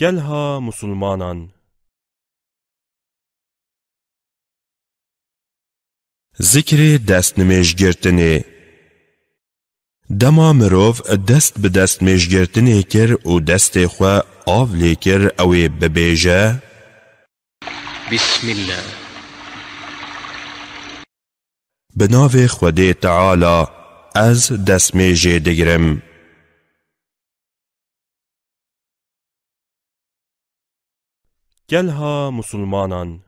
گله مسلمانان ذکر دست نمشگرتنی تمام روح دست به دست مشگرتنی هر او دست خو او لیکر اوی به بهجه بسم الله بناو خدای تعالی از دست میجه دگرم Gel ha Musulmanan,